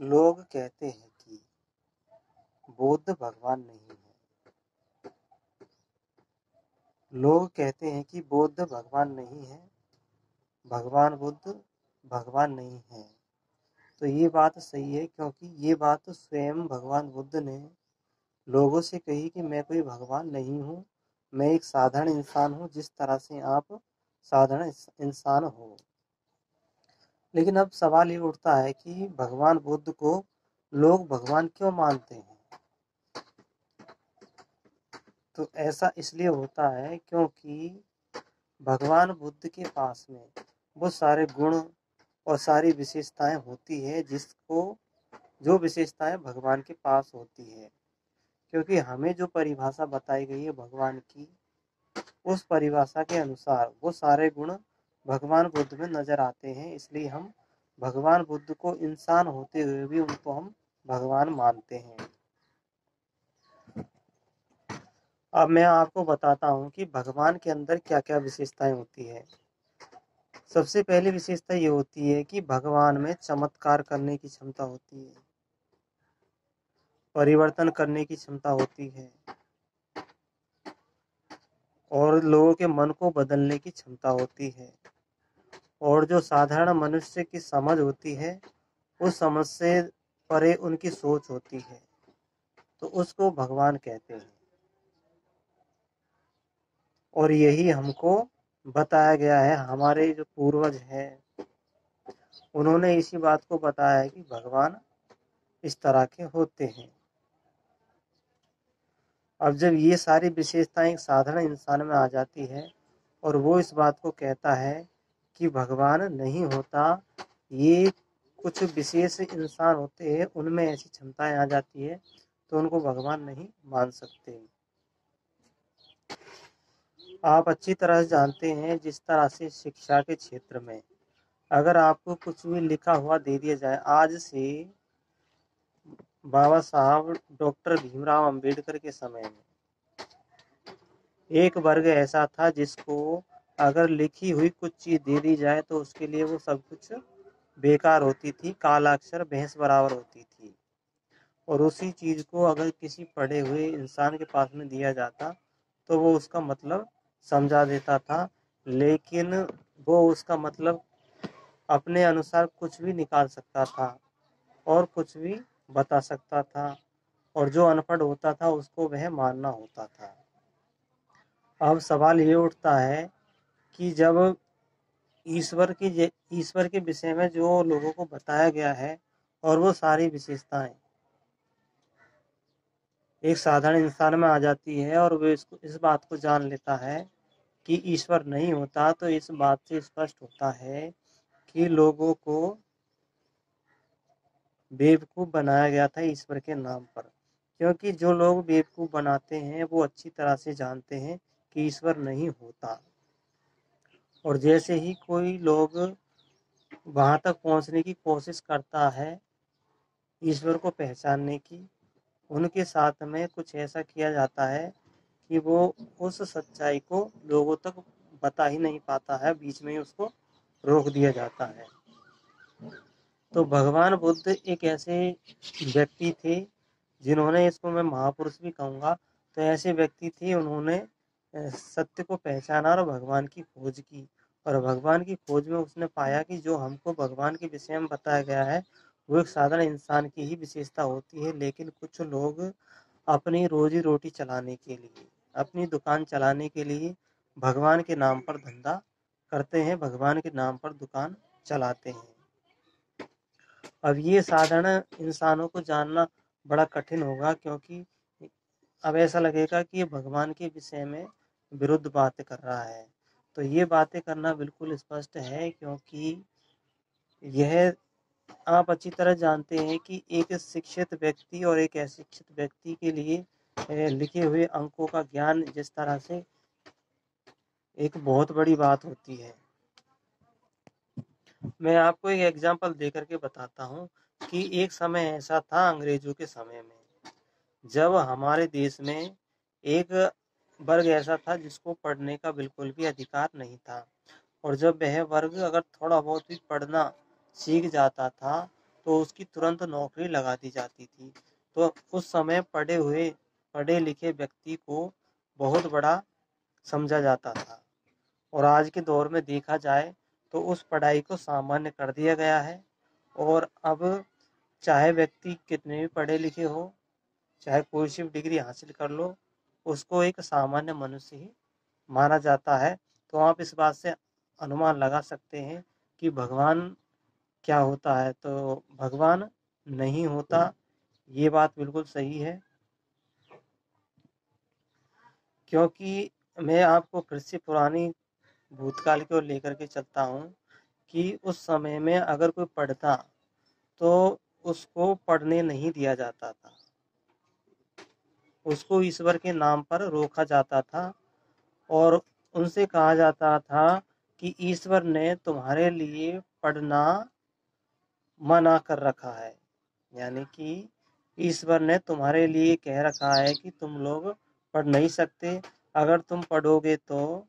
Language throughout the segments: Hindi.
लोग कहते हैं कि बुद्ध भगवान नहीं है। लोग कहते हैं कि बुद्ध भगवान नहीं है, भगवान बुद्ध भगवान नहीं है। तो ये बात सही है क्योंकि ये बात स्वयं भगवान बुद्ध ने लोगों से कही कि मैं कोई भगवान नहीं हूँ, मैं एक साधारण इंसान हूँ, जिस तरह से आप साधारण इंसान हो। लेकिन अब सवाल ये उठता है कि भगवान बुद्ध को लोग भगवान क्यों मानते हैं? तो ऐसा इसलिए होता है क्योंकि भगवान बुद्ध के पास में बहुत सारे गुण और सारी विशेषताएँ होती है, जिसको, जो विशेषताएँ भगवान के पास होती है। क्योंकि हमें जो परिभाषा बताई गई है भगवान की, उस परिभाषा के अनुसार वो सारे गुण भगवान बुद्ध में नज़र आते हैं, इसलिए हम भगवान बुद्ध को इंसान होते हुए भी उनको हम भगवान मानते हैं। अब मैं आपको बताता हूँ कि भगवान के अंदर क्या क्या विशेषताएँ होती है। सबसे पहली विशेषता ये होती है कि भगवान में चमत्कार करने की क्षमता होती है। परिवर्तन करने की क्षमता होती है। और लोगों के मन को बदलने की क्षमता होती है। और जो साधारण मनुष्य की समझ होती है, उस समझ से परे उनकी सोच होती है। तो उसको भगवान कहते हैं। और यही हमको बताया गया है, हमारे जो पूर्वज हैं, उन्होंने इसी बात को बताया है कि भगवान इस तरह के होते हैं। अब जब ये सारी विशेषताएँ साधारण इंसान में आ जाती है, और वो इस बात को कहता है कि भगवान नहीं होता, ये कुछ विशेष इंसान होते हैं, उनमें ऐसी क्षमताएँ आ जाती है तो उनको भगवान नहीं मान सकते। आप अच्छी तरह से जानते हैं जिस तरह से शिक्षा के क्षेत्र में। अगर आपको कुछ भी लिखा हुआ दे दिया जाए, आज से बाबा साहब, डॉक्टर भीमराव अंबेडकर के समय में, एक वर्ग ऐसा था जिसको अगर लिखी हुई कुछ चीज़ दे दी जाए तो उसके लिए वो सब कुछ बेकार होती थी काला अक्षर भैंस बराबर होती थी। और उसी चीज़ को अगर किसी पढ़े हुए इंसान के पास में दिया जाता तो वो उसका मतलब समझा देता था। लेकिन वो उसका मतलब अपने अनुसार कुछ भी निकाल सकता था और कुछ भी बता सकता था और जो अनपढ़ होता था, उसको वह मानना होता था। अब सवाल ये उठता है कि जब ईश्वर की ईश्वर के विषय में जो लोगों को बताया गया है और वो सारी विशेषताएँ एक साधारण इंसान में आ जाती है और वो इसको, इस बात को जान लेता है कि ईश्वर नहीं होता तो इस बात से स्पष्ट होता है कि लोगों को बेवकूफ़ बनाया गया था ईश्वर के नाम पर। क्योंकि जो लोग बेवकूफ़ बनाते हैं, वो अच्छी तरह से जानते हैं कि ईश्वर नहीं होता। और जैसे ही कोई लोग वहाँ तक पहुँचने की कोशिश करता है, ईश्वर को पहचानने की, उनके साथ में कुछ ऐसा किया जाता है कि वो उस सच्चाई को लोगों तक बता ही नहीं पाता है, बीच में ही उसको रोक दिया जाता है। तो भगवान बुद्ध एक ऐसे व्यक्ति थे, जिन्होंने इसको मैं महापुरुष भी कहूँगा तो ऐसे व्यक्ति थे, उन्होंने सत्य को पहचाना और भगवान की खोज की। और भगवान की खोज में उसने पाया कि जो हमको भगवान के विषय में बताया गया है, वो एक साधारण इंसान की ही विशेषता होती है, लेकिन कुछ लोग अपनी रोजी रोटी चलाने के लिए, अपनी दुकान चलाने के लिए भगवान के नाम पर धंधा करते हैं, भगवान के नाम पर दुकान चलाते हैं। अब ये साधारण इंसानों को जानना बड़ा कठिन होगा, क्योंकि अब ऐसा लगेगा कि ये भगवान के विषय में विरुद्ध बातें कर रहा है। तो ये बातें करना बिल्कुल स्पष्ट है क्योंकि यह आप अच्छी तरह जानते हैं कि एक शिक्षित व्यक्ति और एक अशिक्षित व्यक्ति के लिए लिखे हुए अंकों का ज्ञान जिस तरह से एक बहुत बड़ी बात होती है। मैं आपको एक एग्ज़ाम्पल दे करके बताता हूँ कि एक समय ऐसा था अंग्रेज़ों के समय में, जब हमारे देश में एक वर्ग ऐसा था जिसको पढ़ने का बिल्कुल भी अधिकार नहीं था। और जब वह वर्ग अगर थोड़ा बहुत भी पढ़ना सीख जाता था तो उसकी तुरंत नौकरी लगा दी जाती थी। तो उस समय पढ़े हुए, पढ़े लिखे व्यक्ति को बहुत बड़ा समझा जाता था। और आज के दौर में देखा जाए तो उस पढ़ाई को सामान्य कर दिया गया है। और अब चाहे व्यक्ति कितने भी पढ़े लिखे हो, चाहे कोई सी डिग्री हासिल कर लो उसको एक सामान्य मनुष्य ही माना जाता है। तो आप इस बात से अनुमान लगा सकते हैं कि भगवान क्या होता है। तो भगवान नहीं होता, ये बात बिल्कुल सही है। क्योंकि मैं आपको फिर से पुरानी भूतकाल की ओर लेकर के चलता हूँ कि उस समय में अगर कोई पढ़ता तो उसको पढ़ने नहीं दिया जाता था। उसको ईश्वर के नाम पर रोका जाता था और उनसे कहा जाता था कि ईश्वर ने तुम्हारे लिए पढ़ना मना कर रखा है। यानी कि ईश्वर ने तुम्हारे लिए कह रखा है कि तुम लोग पढ़ नहीं सकते। अगर तुम पढ़ोगे तो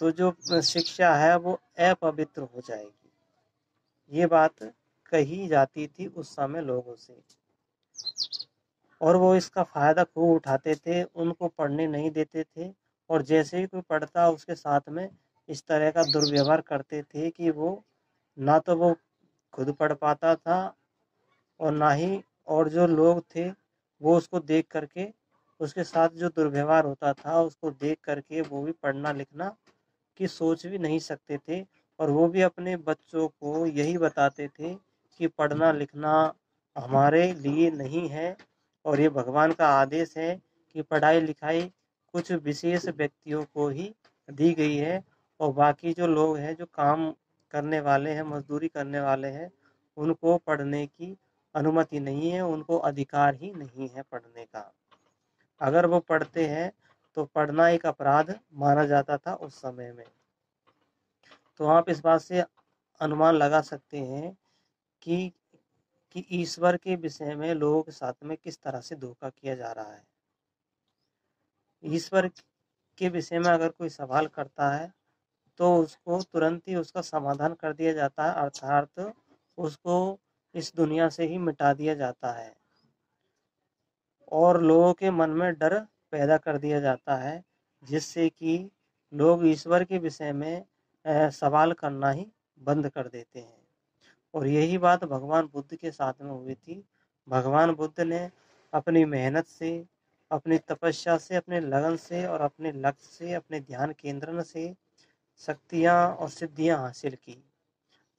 तो जो शिक्षा है वो अपवित्र हो जाएगी। ये बात कही जाती थी उस समय लोगों से। और वो इसका फ़ायदा खूब उठाते थे, उनको पढ़ने नहीं देते थे और जैसे ही कोई पढ़ता उसके साथ में इस तरह का दुर्व्यवहार करते थे कि वो ना तो वो खुद पढ़ पाता था और ना ही और जो लोग थे वो उसको देख करके, उसके साथ जो दुर्व्यवहार होता था उसको देख करके वो भी पढ़ना लिखना की सोच भी नहीं सकते थे और वो भी अपने बच्चों को यही बताते थे कि पढ़ना लिखना हमारे लिए नहीं है। और ये भगवान का आदेश है कि पढ़ाई लिखाई कुछ विशेष व्यक्तियों को ही दी गई है और बाकी जो लोग हैं, जो काम करने वाले हैं, मजदूरी करने वाले हैं, उनको पढ़ने की अनुमति नहीं है, उनको अधिकार ही नहीं है पढ़ने का। अगर वो पढ़ते हैं तो पढ़ना एक अपराध माना जाता था उस समय में। तो आप इस बात से अनुमान लगा सकते हैं कि कि ईश्वर के विषय में लोगों के साथ में किस तरह से धोखा किया जा रहा है। ईश्वर के विषय में अगर कोई सवाल करता है तो उसको तुरंत ही उसका समाधान कर दिया जाता है, अर्थात उसको इस दुनिया से ही मिटा दिया जाता है। और लोगों के मन में डर पैदा कर दिया जाता है, जिससे कि लोग ईश्वर के विषय में सवाल करना ही बंद कर देते हैं। और यही बात भगवान बुद्ध के साथ में हुई थी। भगवान बुद्ध ने अपनी मेहनत से, अपनी तपस्या से, अपने लगन से और अपने लक्ष्य से, अपने ध्यान केंद्रण से शक्तियाँ और सिद्धियाँ हासिल की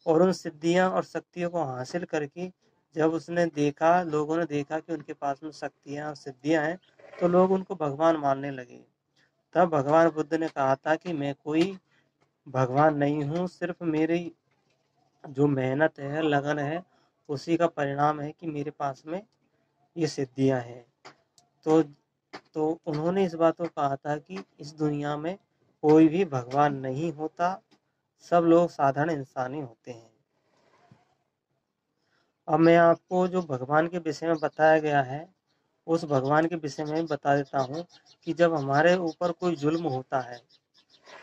और उन सिद्धियाँ और शक्तियों को हासिल करके जब उसने देखा, लोगों ने देखा कि उनके पास में शक्तियाँ और सिद्धियाँ हैं तो लोग उनको भगवान मानने लगे। तब भगवान बुद्ध ने कहा था कि मैं कोई भगवान नहीं हूँ, सिर्फ़ मेरी जो मेहनत है, लगन है, उसी का परिणाम है कि मेरे पास में ये सिद्धियाँ हैं। तो तो उन्होंने इस बात को कहा था कि इस दुनिया में कोई भी भगवान नहीं होता, सब लोग साधारण इंसान ही होते हैं। अब मैं आपको जो भगवान के विषय में बताया गया है, उस भगवान के विषय में बता देता हूँ कि जब हमारे ऊपर कोई जुल्म होता है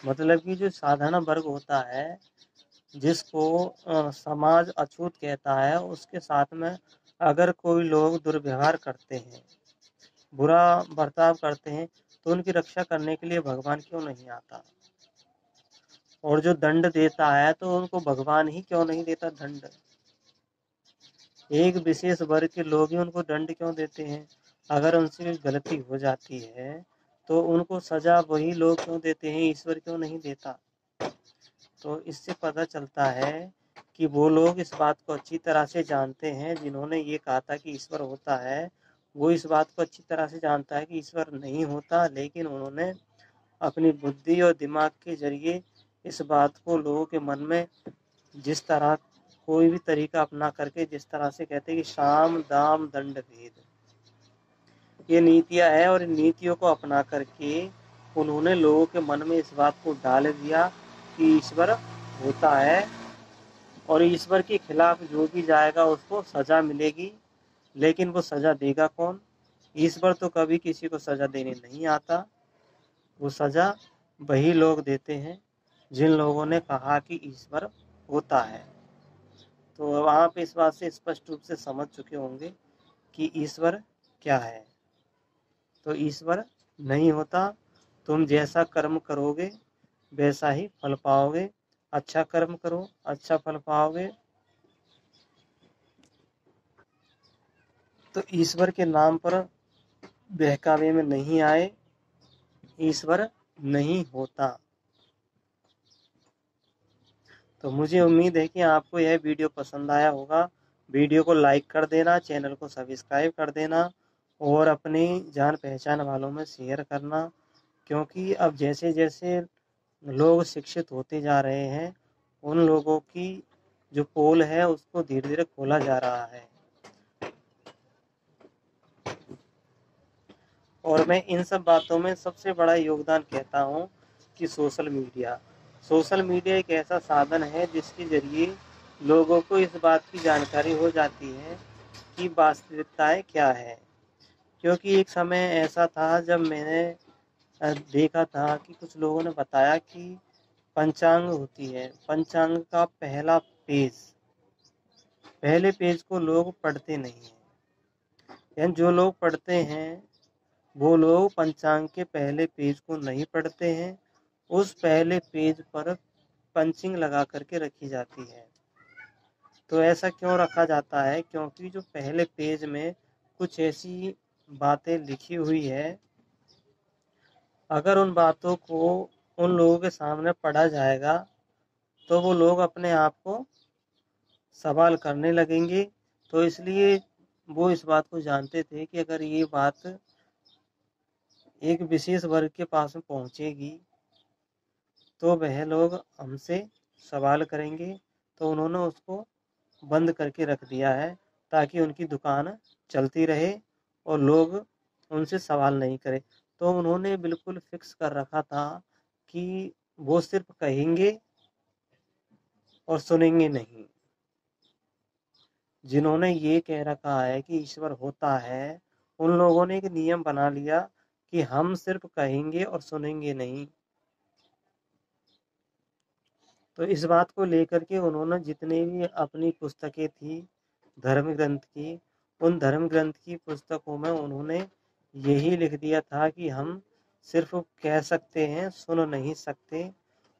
मतलब कि जो साधारण वर्ग होता है जिसको समाज अछूत कहता है, उसके साथ में अगर कोई लोग दुर्व्यवहार करते हैं, बुरा बर्ताव करते हैं तो उनकी रक्षा करने के लिए भगवान क्यों नहीं आता? और जो दंड देता है तो उनको भगवान ही क्यों नहीं देता दंड? एक विशेष वर्ग के लोग ही उनको दंड क्यों देते हैं? अगर उनसे गलती हो जाती है तो उनको सजा वही लोग क्यों देते हैं? ईश्वर क्यों नहीं देता? तो इससे पता चलता है कि वो लोग इस बात को अच्छी तरह से जानते हैं, जिन्होंने ये कहा था कि ईश्वर होता है, वो इस बात को अच्छी तरह से जानता है कि ईश्वर नहीं होता, लेकिन उन्होंने अपनी बुद्धि और दिमाग के ज़रिए इस बात को लोगों के मन में जिस तरह कोई भी तरीका अपना करके जिस तरह से कहते हैं कि शाम, दाम, दंड, भेद। ये नीतियाँ है और इन नीतियों को अपना करके उन्होंने लोगों के मन में इस बात को डाल दिया कि ईश्वर होता है और ईश्वर के खिलाफ जो भी जाएगा उसको सजा मिलेगी, लेकिन वो सजा देगा कौन? ईश्वर तो कभी किसी को सजा देने नहीं आता। वो सजा वही लोग देते हैं जिन लोगों ने कहा कि ईश्वर होता है। तो आप इस बात से स्पष्ट रूप से समझ चुके होंगे कि ईश्वर क्या है। तो ईश्वर नहीं होता, तुम जैसा कर्म करोगे वैसा ही फल पाओगे। अच्छा कर्म करो अच्छा फल पाओगे। तो ईश्वर के नाम पर बहकावे में नहीं आए, ईश्वर नहीं होता। तो मुझे उम्मीद है कि आपको यह वीडियो पसंद आया होगा। वीडियो को लाइक कर देना, चैनल को सब्सक्राइब कर देना, और अपनी जान पहचान वालों में शेयर करना, क्योंकि अब जैसे जैसे लोग शिक्षित होते जा रहे हैं, उन लोगों की जो पोल है उसको धीरे धीरे खोला जा रहा है। और मैं इन सब बातों में सबसे बड़ा योगदान कहता हूँ कि सोशल मीडिया। सोशल मीडिया एक ऐसा साधन है जिसके ज़रिए लोगों को इस बात की जानकारी हो जाती है कि वास्तविकताएँ क्या है। क्योंकि एक समय ऐसा था जब मैंने देखा था कि कुछ लोगों ने बताया कि पंचांग होती है। पंचांग का पहला पेज, पहले पेज को लोग पढ़ते नहीं हैं। यानी जो लोग पढ़ते हैं, वो लोग पंचांग के पहले पेज को नहीं पढ़ते हैं। उस पहले पेज पर पंचिंग लगा करके रखी जाती है। तो ऐसा क्यों रखा जाता है? क्योंकि जो पहले पेज में कुछ ऐसी बातें लिखी हुई है अगर उन बातों को उन लोगों के सामने पढ़ा जाएगा तो वो लोग अपने आप को सवाल करने लगेंगे। तो इसलिए वो इस बात को जानते थे कि अगर ये बात एक विशेष वर्ग के पास में पहुंचेगी तो वह लोग हमसे सवाल करेंगे। तो उन्होंने उसको बंद करके रख दिया है, ताकि उनकी दुकान चलती रहे और लोग उनसे सवाल नहीं करें। तो उन्होंने बिल्कुल फिक्स कर रखा था कि वो सिर्फ़ कहेंगे और सुनेंगे नहीं। जिन्होंने ये कह रखा है कि ईश्वर होता है, उन लोगों ने एक नियम बना लिया कि हम सिर्फ़ कहेंगे और सुनेंगे नहीं। तो इस बात को लेकर के उन्होंने जितने भी अपनी पुस्तकें थी, धर्म ग्रंथ की, उन धर्म ग्रंथ की पुस्तकों में उन्होंने यही लिख दिया था कि हम सिर्फ़ कह सकते हैं, सुन नहीं सकते।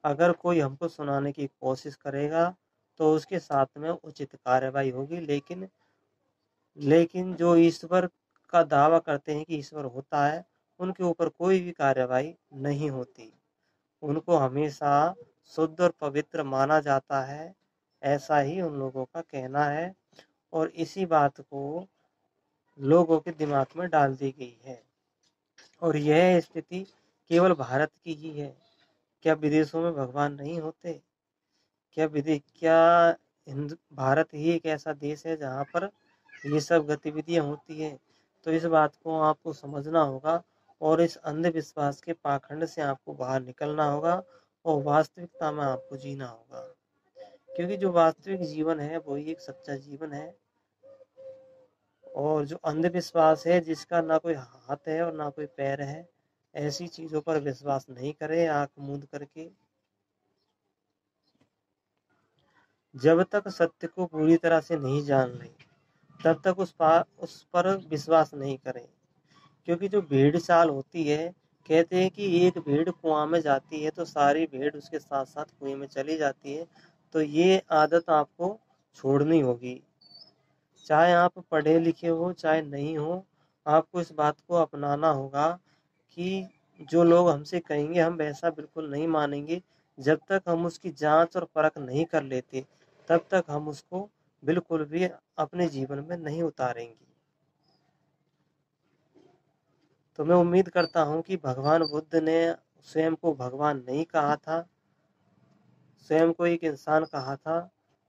अगर कोई हमको सुनाने की कोशिश करेगा तो उसके साथ में उचित कार्रवाई होगी। लेकिन लेकिन जो ईश्वर का दावा करते हैं कि ईश्वर होता है, उनके ऊपर कोई भी कार्रवाई नहीं होती। उनको हमेशा शुद्ध और पवित्र माना जाता है, ऐसा ही उन लोगों का कहना है। और इसी बात को लोगों के दिमाग में डाल दी गई है। और यह स्थिति केवल भारत की ही है। क्या विदेशों में भगवान नहीं होते? क्या विदेश क्या भारत ही एक ऐसा देश है जहाँ पर ये सब गतिविधियाँ होती है? तो इस बात को आपको समझना होगा और इस अंधविश्वास के पाखंड से आपको बाहर निकलना होगा और वास्तविकता में आपको जीना होगा। क्योंकि जो वास्तविक जीवन है वही एक सच्चा जीवन है। और जो अंधविश्वास है, जिसका ना कोई हाथ है और ना कोई पैर है, ऐसी चीज़ों पर विश्वास नहीं करें, आँख मूंद करके। जब तक सत्य को पूरी तरह से नहीं जान ले, तब तक उस पर उस पर विश्वास नहीं करें। क्योंकि जो भेड़ चाल होती है, कहते हैं कि एक भेड़ कुआँ में जाती है तो सारी भेड़ उसके साथ साथ कुएँ में चली जाती है तो ये आदत आपको छोड़नी होगी। चाहे आप पढ़े लिखे हो, चाहे नहीं हो, आपको इस बात को अपनाना होगा कि जो लोग हमसे कहेंगे, हम वैसा बिल्कुल नहीं मानेंगे। जब तक हम उसकी जाँच और परख नहीं कर लेते, तब तक हम उसको बिल्कुल भी अपने जीवन में नहीं उतारेंगे। तो मैं उम्मीद करता हूँ कि भगवान बुद्ध ने स्वयं को भगवान नहीं कहा था, स्वयं को एक इंसान कहा था।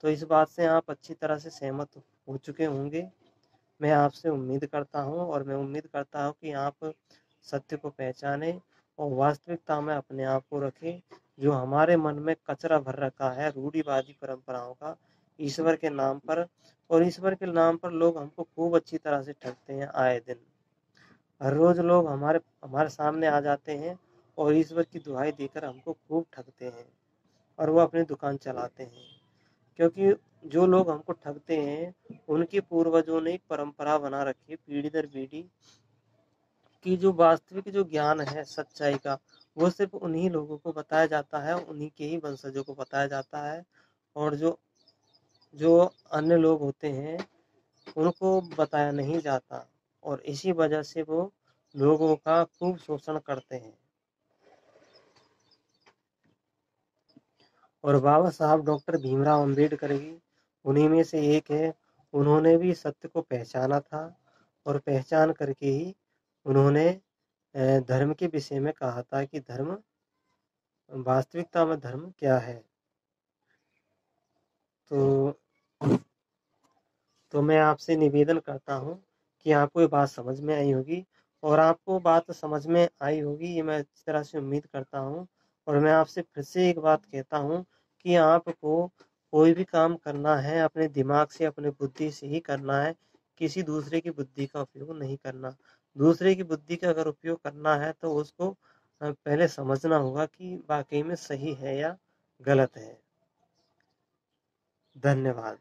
तो इस बात से आप अच्छी तरह से सहमत हो। चुके होंगे। मैं आपसे उम्मीद करता हूँ और मैं उम्मीद करता हूँ कि आप सत्य को पहचाने और वास्तविकता में अपने आप को रखें, जो हमारे मन में कचरा भर रखा है, रूढ़ीवादी परंपराओं का, ईश्वर के नाम पर। और ईश्वर के नाम पर लोग हमको खूब अच्छी तरह से ठगते हैं आए दिन। हर रोज लोग हमारे हमारे सामने आ जाते हैं और ईश्वर की दुहाई देकर हमको खूब ठगते हैं और वो अपनी दुकान चलाते हैं। क्योंकि जो लोग हमको ठगते हैं, उनके पूर्वजों ने एक परंपरा बना रखी है, पीढ़ी दर पीढ़ी, कि जो वास्तविक जो ज्ञान है, सच्चाई का, वो सिर्फ़ उन्हीं लोगों को बताया जाता है, उन्हीं के ही वंशजों को बताया जाता है, और जो जो अन्य लोग होते हैं, उनको बताया नहीं जाता, और इसी वजह से वो लोगों का खूब शोषण करते हैं। और बाबा साहब डॉक्टर भीमराव अंबेडकर भी उन्हीं में से एक है। उन्होंने भी सत्य को पहचाना था और पहचान करके ही उन्होंने धर्म के विषय में कहा था कि धर्म, वास्तविकता में धर्म क्या है? तो तो मैं आपसे निवेदन करता हूँ कि आपको ये बात समझ में आई होगी और आपको बात समझ में आई होगी, ये मैं इस तरह से उम्मीद करता हूँ और मैं आपसे फिर से एक बात कहता हूँ कि आपको कोई भी काम करना है, अपने दिमाग से, अपने बुद्धि से ही करना है, किसी दूसरे की बुद्धि का उपयोग नहीं करना। दूसरे की बुद्धि का अगर उपयोग करना है तो उसको पहले समझना होगा कि वाकई में सही है या गलत है। धन्यवाद।